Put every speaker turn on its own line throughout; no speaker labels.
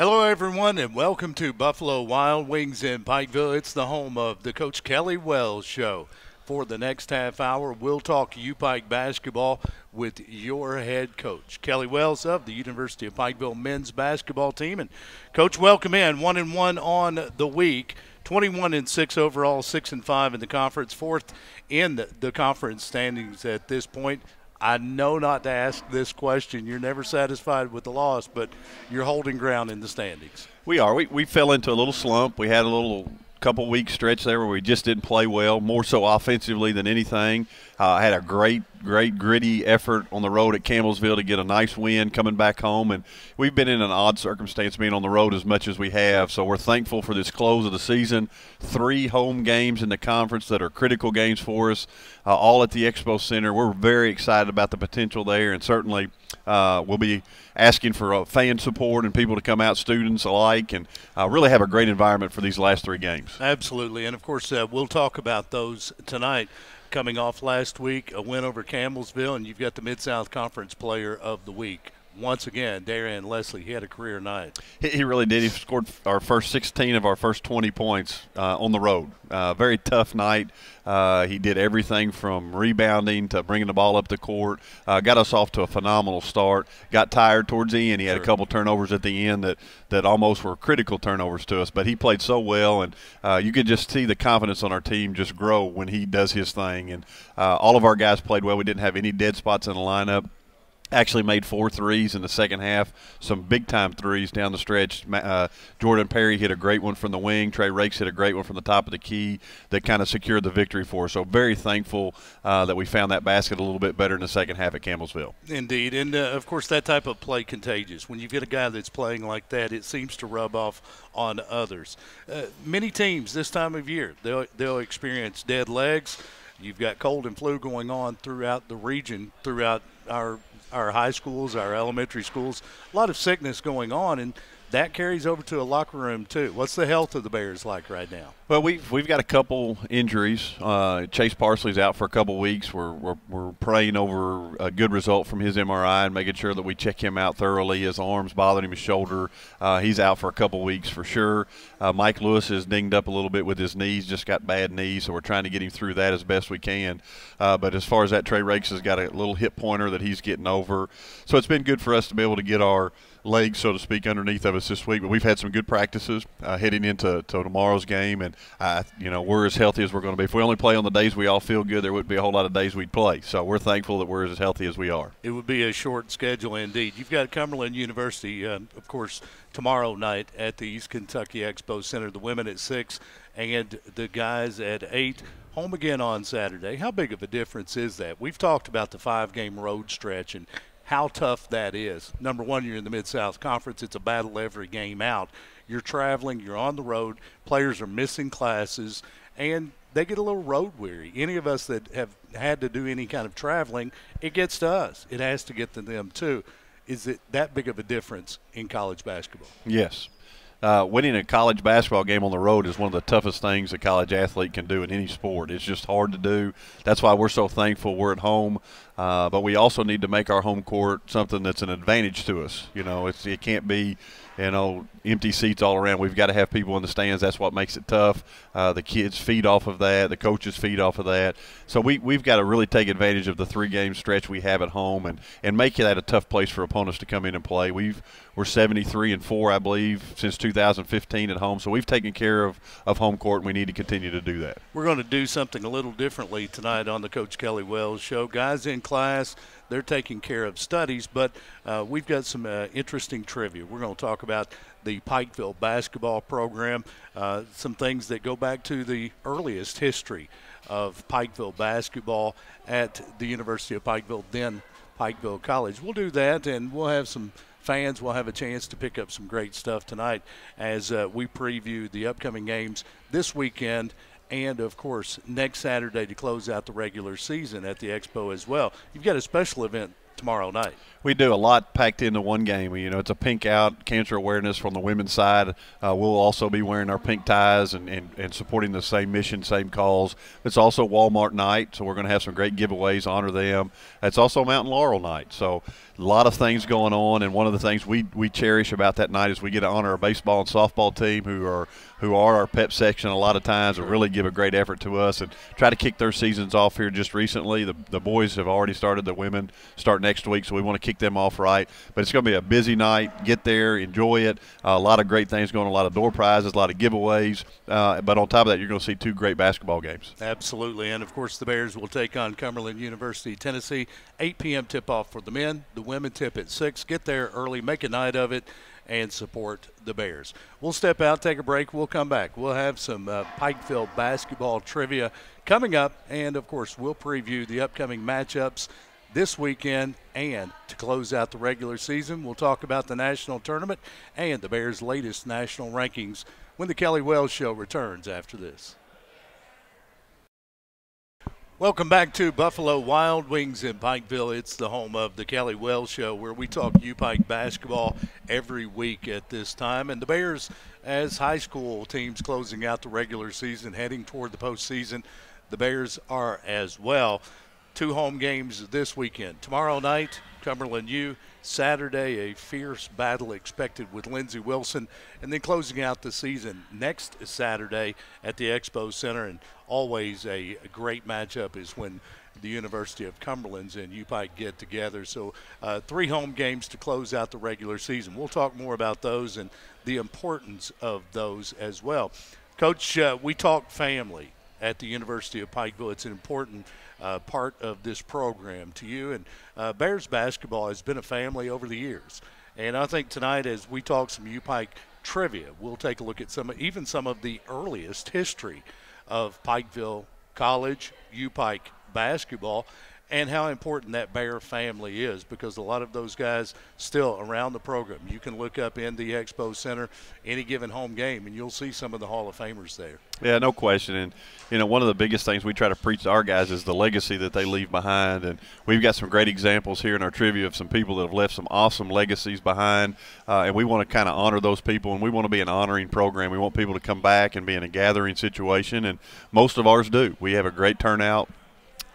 Hello, everyone, and welcome to Buffalo Wild Wings in Pikeville. It's the home of the Coach Kelly Wells Show. For the next half hour, we'll talk U Pike basketball with your head coach, Kelly Wells of the University of Pikeville men's basketball team. And, Coach, welcome in. One and one on the week. 21 and 6 overall, 6 and 5 in the conference, fourth in the conference standings at this point. I know not to ask this question. You're never satisfied with the loss, but you're holding ground in the standings.
We are. We, we fell into a little slump. We had a little couple week stretch there where we just didn't play well, more so offensively than anything. Uh, had a great, great gritty effort on the road at Campbellsville to get a nice win coming back home, and we've been in an odd circumstance being on the road as much as we have. So we're thankful for this close of the season. Three home games in the conference that are critical games for us, uh, all at the Expo Center. We're very excited about the potential there, and certainly uh, we'll be asking for uh, fan support and people to come out, students alike, and uh, really have a great environment for these last three games.
Absolutely, and of course uh, we'll talk about those tonight coming off last week, a win over Campbellsville, and you've got the Mid South Conference Player of the Week. Once again, Darian Leslie, he had a career night.
He, really did. He scored our first 16 of our first 20 points uh, on the road. Uh, very tough night. Uh, he did everything from rebounding to bringing the ball up the court. Uh, got us off to a phenomenal start. Got tired towards the end. He had sure. a couple turnovers at the end that, that almost were critical turnovers to us, but he played so well, and uh, you could just see the confidence on our team just grow when he does his thing. And uh, all of our guys played well. We didn't have any dead spots in the lineup actually made four threes in the second half, some big time threes down the stretch. Uh, Jordan Perry hit a great one from the wing. Trey Rakes hit a great one from the top of the key that kind of secured the victory for us. So very thankful uh, that we found that basket a little bit better in the second half at Campbellsville.
Indeed, and uh, of course that type of play contagious. When you get a guy that's playing like that, it seems to rub off on others. Uh, many teams this time of year they'll they'll experience dead legs. You've got cold and flu going on throughout the region, throughout our our high schools, our elementary schools, a lot of sickness going on, and that carries over to a locker room too. What's the health of the Bears like right now?
Well, we've we've got a couple injuries. Uh, Chase Parsley's out for a couple weeks. We're, we're, we're praying over a good result from his MRI and making sure that we check him out thoroughly. His arms bothering him, his shoulder. Uh, he's out for a couple weeks for sure. Uh, Mike Lewis is dinged up a little bit with his knees. Just got bad knees, so we're trying to get him through that as best we can. Uh, but as far as that, Trey Rakes has got a little hip pointer that he's getting over. So it's been good for us to be able to get our legs, so to speak, underneath of us this week. But we've had some good practices uh, heading into to tomorrow's game, and uh, you know we're as healthy as we're going to be. If we only play on the days we all feel good, there wouldn't be a whole lot of days we'd play. So we're thankful that we're as healthy as we are.
It would be a short schedule indeed. You've got Cumberland University, uh, of course, tomorrow night at the East Kentucky Expo Center. The women at six, and the guys at eight home again on Saturday. How big of a difference is that? We've talked about the five game road stretch and how tough that is. Number one, you're in the Mid South Conference. It's a battle every game out. You're traveling, you're on the road, players are missing classes, and they get a little road weary. Any of us that have had to do any kind of traveling, it gets to us. It has to get to them too. Is it that big of a difference in college basketball?
Yes. Uh, winning a college basketball game on the road is one of the toughest things a college athlete can do in any sport. It's just hard to do. That's why we're so thankful we're at home. Uh, but we also need to make our home court something that's an advantage to us. You know, it's, it can't be, you know, empty seats all around. We've got to have people in the stands. That's what makes it tough. Uh, the kids feed off of that. The coaches feed off of that. So we, we've got to really take advantage of the three game stretch we have at home and, and make that a tough place for opponents to come in and play. We've we're 73 and four, I believe, since 2015 at home. So we've taken care of, of home court, and we need to continue to do that.
We're going to do something a little differently tonight on the Coach Kelly Wells show. Guys in class, they're taking care of studies, but uh, we've got some uh, interesting trivia. We're going to talk about the Pikeville basketball program, uh, some things that go back to the earliest history of Pikeville basketball at the University of Pikeville, then Pikeville College. We'll do that, and we'll have some fans will have a chance to pick up some great stuff tonight as uh, we preview the upcoming games this weekend and of course next Saturday to close out the regular season at the Expo as well. You've got a special event tomorrow night.
We do a lot packed into one game. You know, it's a pink out cancer awareness from the women's side. Uh, we'll also be wearing our pink ties and, and, and supporting the same mission, same cause. It's also Walmart night, so we're going to have some great giveaways, honor them. It's also Mountain Laurel night. So a lot of things going on, and one of the things we, we cherish about that night is we get to honor our baseball and softball team who are who are our pep section a lot of times and really give a great effort to us and try to kick their seasons off here just recently. The, the boys have already started, the women start next week, so we want to kick them off right. But it's going to be a busy night. Get there, enjoy it. Uh, a lot of great things going a lot of door prizes, a lot of giveaways. Uh, but on top of that, you're going to see two great basketball games.
Absolutely. And of course, the Bears will take on Cumberland University, Tennessee. 8 p.m. tip off for the men. The women tip at 6. Get there early, make a night of it and support the Bears. We'll step out, take a break. We'll come back. We'll have some uh, Pikeville basketball trivia coming up, and of course, we'll preview the upcoming matchups this weekend and to close out the regular season. We'll talk about the national tournament and the Bears' latest national rankings when the Kelly Wells Show returns after this. Welcome back to Buffalo Wild Wings in Pikeville. It's the home of the Kelly Wells Show where we talk U Pike basketball every week at this time. And the Bears, as high school teams closing out the regular season, heading toward the postseason, the Bears are as well. Two home games this weekend. Tomorrow night, Cumberland U. Saturday, a fierce battle expected with Lindsey Wilson. And then closing out the season next Saturday at the Expo Center. And always a, great matchup is when the University of Cumberland's and UPike get together. So uh, three home games to close out the regular season. We'll talk more about those and the importance of those as well. Coach, uh, we talk family at the University of Pikeville. It's an important uh, part of this program to you. And uh, Bears basketball has been a family over the years. And I think tonight, as we talk some UPike trivia, we'll take a look at some, even some of the earliest history of Pikeville College, UPike basketball, and how important that Bear family is because a lot of those guys still around the program. You can look up in the Expo Center any given home game, and you'll see some of the Hall of Famers there.
Yeah, no question. And you know, one of the biggest things we try to preach to our guys is the legacy that they leave behind. And we've got some great examples here in our trivia of some people that have left some awesome legacies behind. Uh, and we want to kind of honor those people, and we want to be an honoring program. We want people to come back and be in a gathering situation, and most of ours do. We have a great turnout.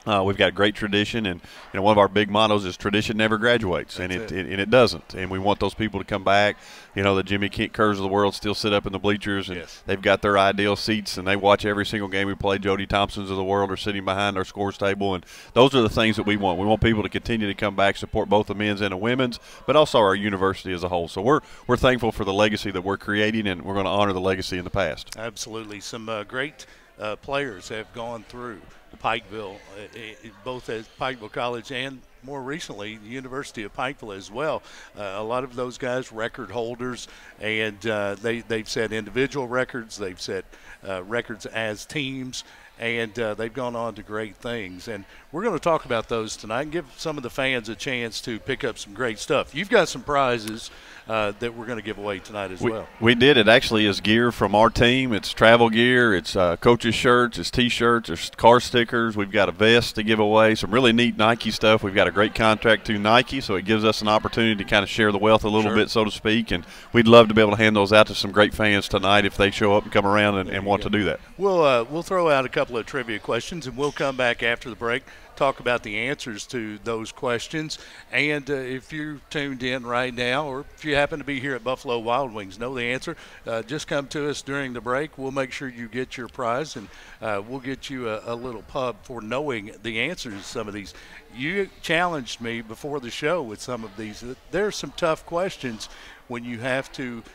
Uh, we've got great tradition, and you know one of our big mottos is tradition never graduates, That's and it, it, and it doesn't. And we want those people to come back. You know, the Jimmy Kerrs of the world still sit up in the bleachers, and yes. they've got their ideal seats, and they watch every single game we play. Jody Thompsons of the world are sitting behind our scores table, and those are the things that we want. We want people to continue to come back, support both the men's and the women's, but also our university as a whole. So we're we're thankful for the legacy that we're creating, and we're going to honor the legacy in the past.
Absolutely, some uh, great uh, players have gone through Pikeville, uh, uh, both at Pikeville College and more recently the University of Pikeville as well. Uh, a lot of those guys record holders, and uh, they they've set individual records, they've set uh, records as teams, and they've gone on to great things. And we're going to talk about those tonight and give some of the fans a chance to pick up some great stuff. You've got some prizes uh, that we're going to give away tonight as
we,
well.
We did. It actually is gear from our team. It's travel gear. It's uh, coaches' shirts. It's T-shirts. There's car stickers. We've got a vest to give away. Some really neat Nike stuff. We've got a great contract to Nike, so it gives us an opportunity to kind of share the wealth a little sure. bit, so to speak. And we'd love to be able to hand those out to some great fans tonight if they show up and come around and, and want go. to do that.
We'll uh, we'll throw out a couple of trivia questions, and we'll come back after the break talk about the answers to those questions. And uh, if you're tuned in right now, or if you happen to be here at Buffalo Wild Wings, know the answer, uh, just come to us during the break. We'll make sure you get your prize, and uh, we'll get you a, a little pub for knowing the answers to some of these. You challenged me before the show with some of these. There are some tough questions when you have to –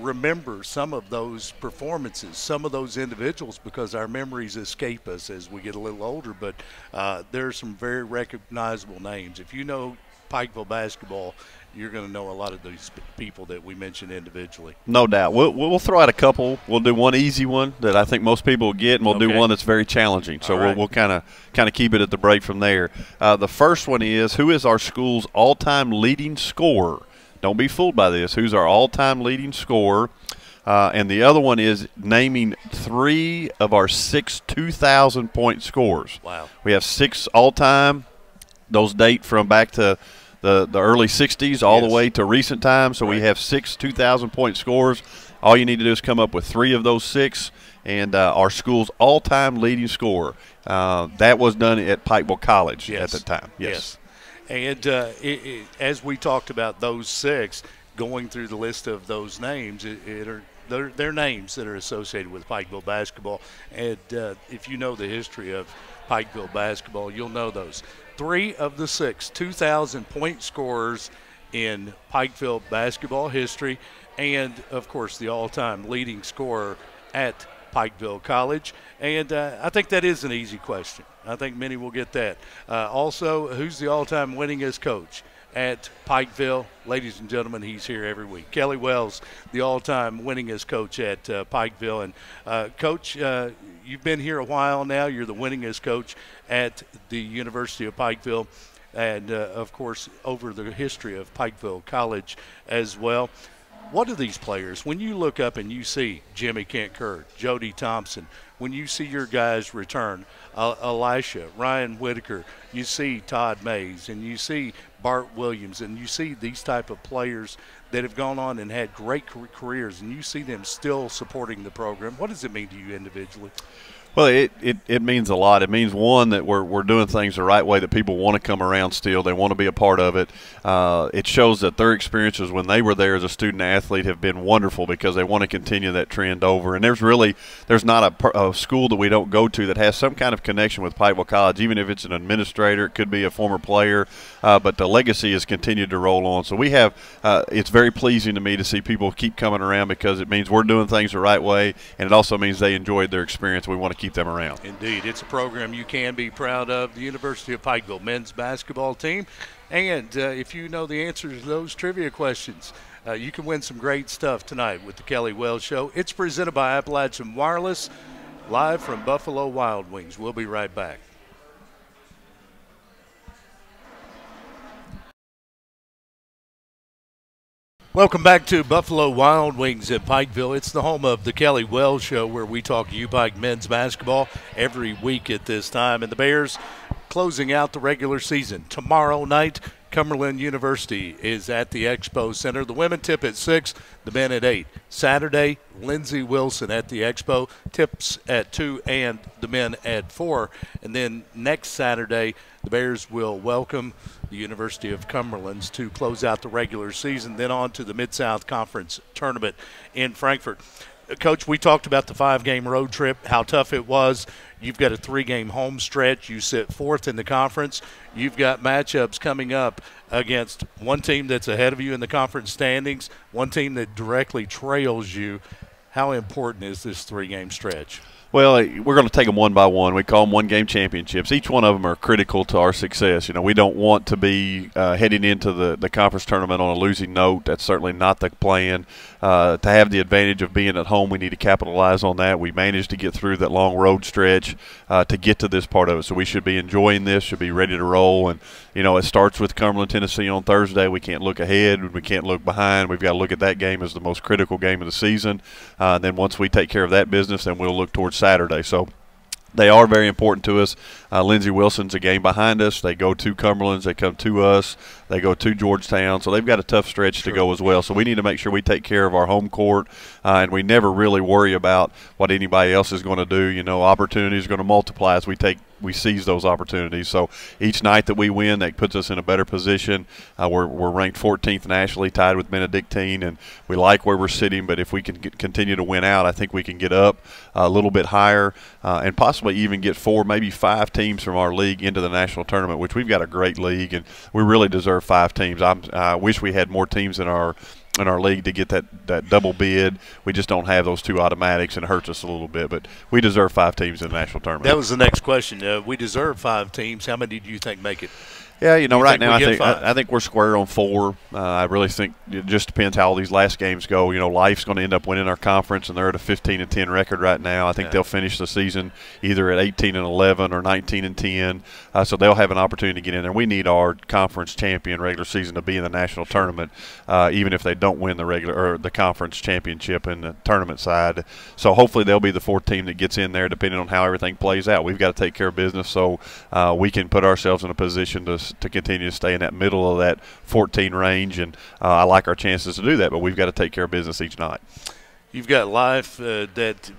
remember some of those performances, some of those individuals, because our memories escape us as we get a little older. But uh, there are some very recognizable names. If you know Pikeville basketball, you're going to know a lot of these people that we mentioned individually.
No doubt. We'll, we'll throw out a couple. We'll do one easy one that I think most people will get, and we'll okay. do one that's very challenging. So right. we'll, we'll kind of kind of keep it at the break from there. Uh, the first one is who is our school's all-time leading scorer don't be fooled by this. Who's our all-time leading scorer? Uh, and the other one is naming three of our six 2,000 point scores.
Wow.
We have six all time. Those date from back to the, the early 60s all
Yes.
the way to recent times. So we have six 2,000 point scores. All you need to do is come up with three of those six, and uh, our school's all time leading scorer. Uh, that was done at Pikeville College
Yes.
at the time. Yes.
And uh, it, it, as we talked about those six, going through the list of those names, it, it are they're, names that are associated with Pikeville basketball. And uh, if you know the history of Pikeville basketball, you'll know those. Three of the six 2,000 point scorers in Pikeville basketball history, and of course, the all time leading scorer at Pikeville College. And uh, I think that is an easy question. I think many will get that. Uh, also, who's the all time winningest coach? At Pikeville, ladies and gentlemen, he's here every week. Kelly Wells, the all-time winningest coach at uh, Pikeville, and uh, coach, uh, you've been here a while now. You're the winningest coach at the University of Pikeville, and uh, of course, over the history of Pikeville College as well. What are these players? When you look up and you see Jimmy Kent Kerr, Jody Thompson, when you see your guys return, uh, Elisha, Ryan Whitaker, you see Todd Mays, and you see Bart Williams, and you see these type of players that have gone on and had great careers, and you see them still supporting the program. What does it mean to you individually?
Well, it, it, it means a lot. It means one that we're, we're doing things the right way that people want to come around still. They want to be a part of it. Uh, it shows that their experiences when they were there as a student athlete have been wonderful because they want to continue that trend over. And there's really there's not a, a school that we don't go to that has some kind of connection with Pikeville College, even if it's an administrator, it could be a former player. Uh, but the legacy has continued to roll on. So we have uh, it's very pleasing to me to see people keep coming around because it means we're doing things the right way, and it also means they enjoyed their experience. We want to keep them around.
Indeed, it's a program you can be proud of. The University of Pikeville men's basketball team. And uh, if you know the answers to those trivia questions, uh, you can win some great stuff tonight with the Kelly Wells Show. It's presented by Appalachian Wireless, live from Buffalo Wild Wings. We'll be right back. Welcome back to Buffalo Wild Wings at Pikeville. It's the home of the Kelly Wells Show, where we talk U Pike men's basketball every week at this time. And the Bears closing out the regular season tomorrow night. Cumberland University is at the Expo Center. The women tip at 6, the men at 8. Saturday, Lindsey Wilson at the Expo, tips at 2, and the men at 4. And then next Saturday, the Bears will welcome the University of Cumberland's to close out the regular season, then on to the Mid South Conference tournament in Frankfort. Uh, Coach, we talked about the five game road trip, how tough it was. You've got a three game home stretch. You sit fourth in the conference. You've got matchups coming up against one team that's ahead of you in the conference standings, one team that directly trails you. How important is this three game stretch?
Well, eh, we're going to take them one by one. We call them one game championships. Each one of them are critical to our success. You know, we don't want to be uh, heading into the, the conference tournament on a losing note. That's certainly not the plan. Uh, to have the advantage of being at home, we need to capitalize on that. We managed to get through that long road stretch uh, to get to this part of it. So we should be enjoying this, should be ready to roll. And, you know, it starts with Cumberland, Tennessee on Thursday. We can't look ahead, we can't look behind. We've got to look at that game as the most critical game of the season. Uh, then once we take care of that business, then we'll look towards Saturday. So they are very important to us. Uh, Lindsey Wilson's a game behind us. They go to Cumberland's. They come to us. They go to Georgetown. So they've got a tough stretch
Sure.
to go as well. So we need to make sure we take care of our home court, uh, and we never really worry about what anybody else is going to do. You know, opportunities are going to multiply as we take we seize those opportunities. So each night that we win, that puts us in a better position. Uh, we're, we're ranked 14th nationally, tied with Benedictine, and we like where we're sitting. But if we can get, continue to win out, I think we can get up a little bit higher uh, and possibly even get four, maybe five teams from our league into the national tournament, which we've got a great league, and we really deserve five teams. I'm, I wish we had more teams in our in our league to get that, that double bid. We just don't have those two automatics, and it hurts us a little bit. But we deserve five teams in the national tournament.
That was the next question. Uh, we deserve five teams. How many do you think make it?
Yeah, you know,
You
right now I think? I, I think we're square on four. Uh, I really think it just depends how all these last games go. You know, Life's going to end up winning our conference, and they're at a 15 and 10 record right now. I think
Yeah.
they'll finish the season either at 18 and 11 or 19 and 10. Uh, so they'll have an opportunity to get in there. We need our conference champion regular season to be in the national tournament, uh, even if they don't win the regular or the conference championship in the tournament side. So hopefully they'll be the fourth team that gets in there, depending on how everything plays out. We've got to take care of business so uh, we can put ourselves in a position to to, to continue to stay in that middle of that 14 range, and uh, I like our chances to do that. But we've got to take care of business each night.
You've got life uh, that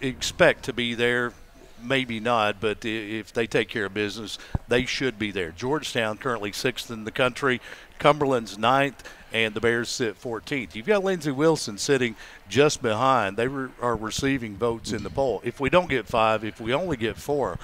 expect to be there maybe not, but if they take care of business, they should be there. Georgetown currently sixth in the country, Cumberland's ninth, and the Bears sit 14th. You've got Lindsey Wilson sitting just behind. They re- are receiving votes in the poll. If we don't get five, if we only get four,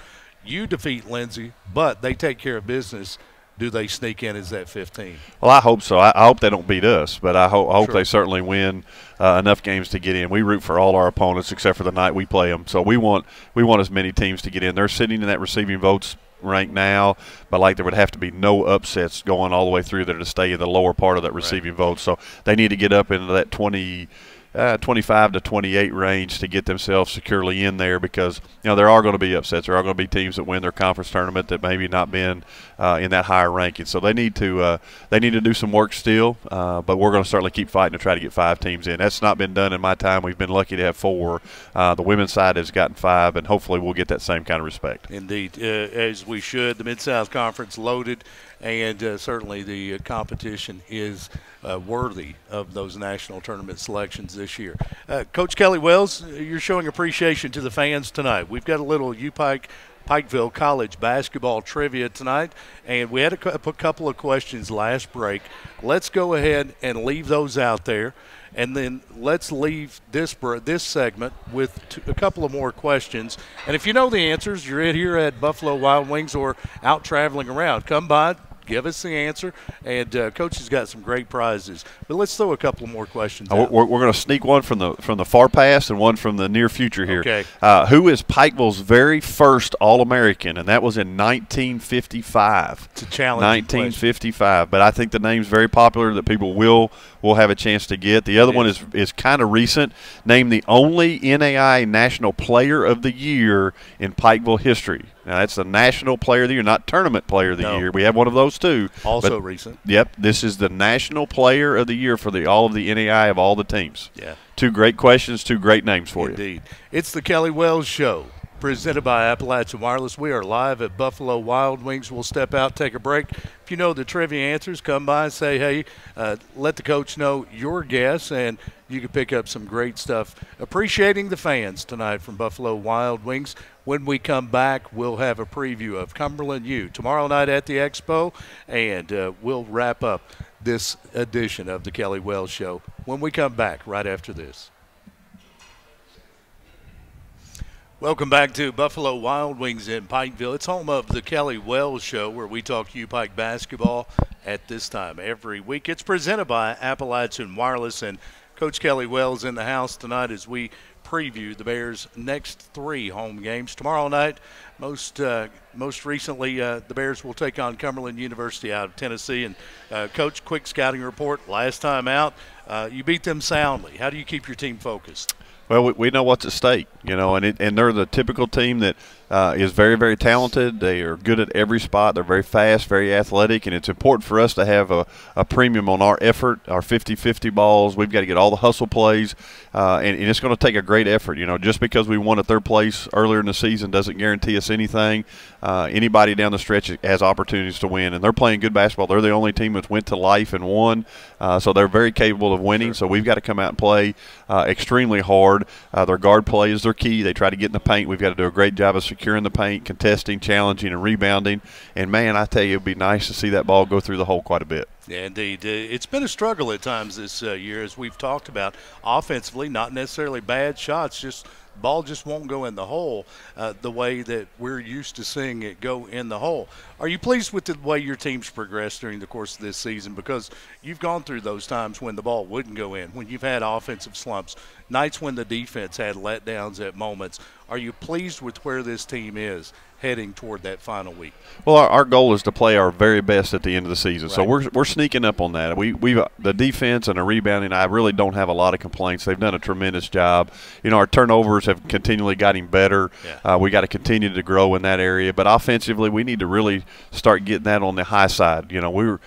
you defeat Lindsey, but they take care of business do they sneak in as that 15?
Well, I hope so. I, I hope they don't beat us, but I, ho- I hope sure. they certainly win uh, enough games to get in. We root for all our opponents except for the night we play them. So we want we want as many teams to get in. They're sitting in that receiving votes rank now, but like there would have to be no upsets going all the way through there to stay in the lower part of that receiving right. vote. So they need to get up into that 20- uh, 25 to 28 range to get themselves securely in there because you know there are going to be upsets. There are going to be teams that win their conference tournament that maybe not been uh, in that higher ranking. So they need to uh, they need to do some work still. Uh, but we're going to certainly keep fighting to try to get five teams in. That's not been done in my time. We've been lucky to have four. Uh, the women's side has gotten five, and hopefully we'll get that same kind of respect.
Indeed, uh, as we should. The Mid South Conference loaded and uh, certainly the uh, competition is uh, worthy of those national tournament selections this year. Uh, Coach Kelly Wells, you're showing appreciation to the fans tonight. We've got a little U Pike. Pikeville College basketball trivia tonight, and we had a, a couple of questions last break. Let's go ahead and leave those out there and then let's leave this this segment with a couple of more questions. And if you know the answers, you're in here at Buffalo Wild Wings or out traveling around. Come by, give us the answer. And uh, coach has got some great prizes. But let's throw a couple more questions.
Uh, we're, we're going to sneak one from the from the far past and one from the near future here.
Okay.
Uh, who is Pikeville's very first All American? And that was in 1955.
It's a challenge.
1955. Question. But I think the name's very popular that people will will have a chance to get. The other one is is kind of recent. Named the only NAIA National Player of the Year in Pikeville history. Now that's the National Player of the Year, not Tournament Player of the no. Year. We have one of those too.
Also but, recent.
Yep, this is the National Player of the Year for the all of the NAIA of all the teams.
Yeah.
Two great questions, two great names for
Indeed.
you.
Indeed. It's the Kelly Wells Show presented by Appalachian Wireless. We are live at Buffalo Wild Wings. We'll step out, take a break. If you know the trivia answers, come by and say, hey, uh, let the coach know your guess, and you can pick up some great stuff. Appreciating the fans tonight from Buffalo Wild Wings. When we come back, we'll have a preview of Cumberland U tomorrow night at the Expo, and uh, we'll wrap up this edition of the Kelly Wells Show when we come back right after this. Welcome back to Buffalo Wild Wings in Pikeville. It's home of the Kelly Wells Show, where we talk U Pike basketball at this time every week. It's presented by Appalachian Wireless, and Coach Kelly Wells in the house tonight as we preview the Bears' next three home games tomorrow night. Most uh, most recently, uh, the Bears will take on Cumberland University out of Tennessee. And uh, Coach, quick scouting report. Last time out, uh, you beat them soundly. How do you keep your team focused?
Well, we, we know what's at stake, you know, and it, and they're the typical team that uh, is very, very talented. They are good at every spot. They're very fast, very athletic, and it's important for us to have a, a premium on our effort, our 50-50 balls. We've got to get all the hustle plays, uh, and, and, it's going to take a great effort. You know, just because we won a third place earlier in the season doesn't guarantee us anything. Uh, anybody down the stretch has opportunities to win, and they're playing good basketball. They're the only team that went to life and won, uh, so they're very capable of winning. Sure. So we've got to come out and play uh, extremely hard. Uh, their guard play is their key. They try to get in the paint. We've got to do a great job of securing the paint, contesting, challenging, and rebounding. And man, I tell you, it'd be nice to see that ball go through the hole quite a bit.
Yeah, indeed. Uh, it's been a struggle at times this uh, year, as we've talked about. Offensively, not necessarily bad shots, just ball just won't go in the hole uh, the way that we're used to seeing it go in the hole. Are you pleased with the way your team's progressed during the course of this season? Because you've gone through those times when the ball wouldn't go in, when you've had offensive slumps, nights when the defense had letdowns at moments. Are you pleased with where this team is heading toward that final week?
Well, our, our goal is to play our very best at the end of the season. Right. So we're, we're sneaking up on that. We we the defense and the rebounding. I really don't have a lot of complaints. They've done a tremendous job. You know, our turnovers have continually gotten better. Yeah. Uh, we got to continue to grow in that area. But offensively, we need to really start getting that on the high side. You know, we were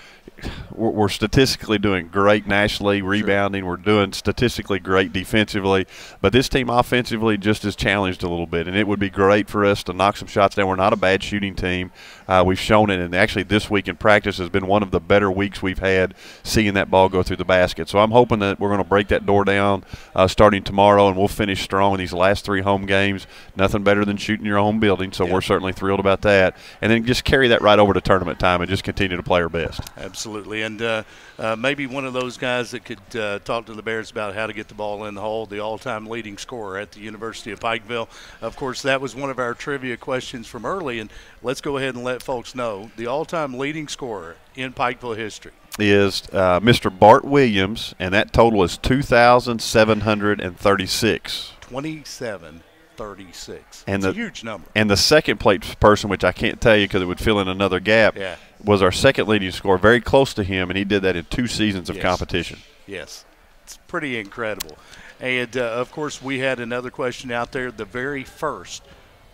we're, we're statistically doing great nationally, rebounding. Sure. We're doing statistically great defensively, but this team offensively just is challenged a little bit, and it would be great for us to knock some shots down. We're not a bad shooting team. Uh, we've shown it, and actually this week in practice has been one of the better weeks we've had seeing that ball go through the basket. So I'm hoping that we're going to break that door down uh, starting tomorrow, and we'll finish strong in these last three home games. Nothing better than shooting your home building, so we're certainly thrilled about that. And then just carry that right over to tournament time and just continue to play our best.
Absolutely, and uh, uh, maybe one of those guys that could uh, talk to the Bears about how to get the ball in the hole, the all-time leading scorer at the University of Pikeville. Of course, that was one of our trivia questions from early, and let's go ahead and let folks know the all-time leading scorer in Pikeville history
is uh, Mr. Bart Williams, and that total is 2,736.
27 36.
And
the, a huge number.
And the second place person, which I can't tell you because it would fill in another gap,
yeah.
Was our second leading scorer, very close to him, and he did that in two seasons of
yes.
competition.
Yes. It's pretty incredible. And, uh, of course, we had another question out there the very first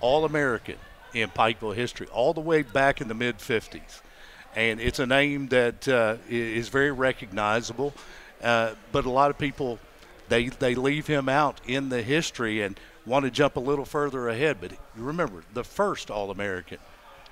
All American in Pikeville history, all the way back in the mid 50s. And it's a name that uh, is very recognizable, uh, but a lot of people they they leave him out in the history. And want to jump a little further ahead. But you remember, the first All American.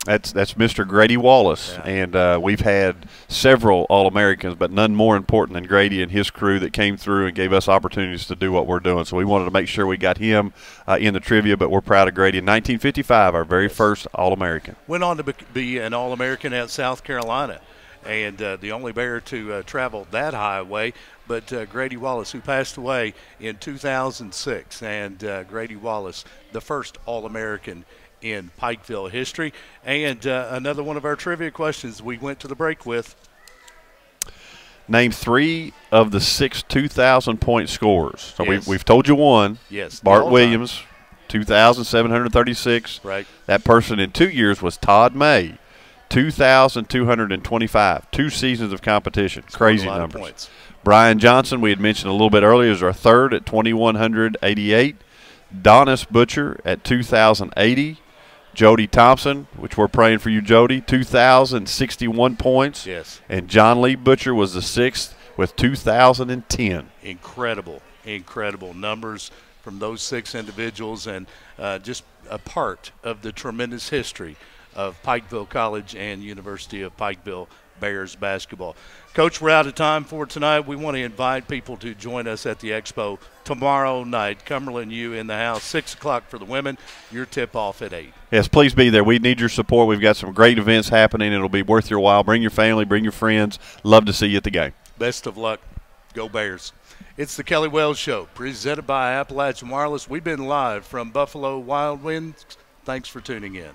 That's that's Mr. Grady Wallace,
yeah.
and uh, we've had several All Americans, but none more important than Grady and his crew that came through and gave us opportunities to do what we're doing. So we wanted to make sure we got him uh, in the trivia, but we're proud of Grady. In 1955, our very first All American.
Went on to be an All American at South Carolina and uh, the only bear to uh, travel that highway. But uh, Grady Wallace, who passed away in 2006, and uh, Grady Wallace, the first All American in Pikeville history. And uh, another one of our trivia questions we went to the break with.
Name three of the six 2,000 point scorers. So
yes.
we've, we've told you one.
Yes.
Bart Williams, 2,736.
Right.
That person in two years was Todd May. 2,225. Two seasons of competition. Crazy numbers. Brian Johnson, we had mentioned a little bit earlier, is our third at 2,188. Donnis Butcher at 2,080. Jody Thompson, which we're praying for you, Jody, 2,061 points.
Yes.
And John Lee Butcher was the sixth with 2,010.
Incredible, incredible numbers from those six individuals and uh, just a part of the tremendous history of Pikeville College and University of Pikeville Bears basketball. Coach, we're out of time for tonight. We want to invite people to join us at the expo tomorrow night. Cumberland U in the house, 6 o'clock for the women. Your tip off at 8.
Yes, please be there. We need your support. We've got some great events happening. It'll be worth your while. Bring your family, bring your friends. Love to see you at the game.
Best of luck. Go Bears. It's the Kelly Wells Show, presented by Appalachian Wireless. We've been live from Buffalo Wild Wings. Thanks for tuning in.